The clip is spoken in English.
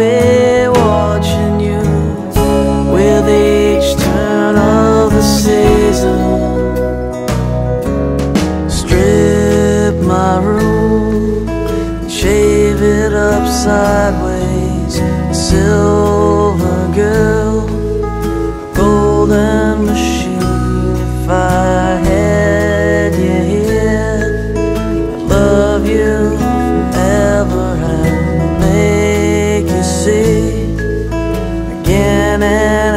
be watching you with each turn of the season. Strip my room, shave it up sideways. Silver and